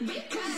Because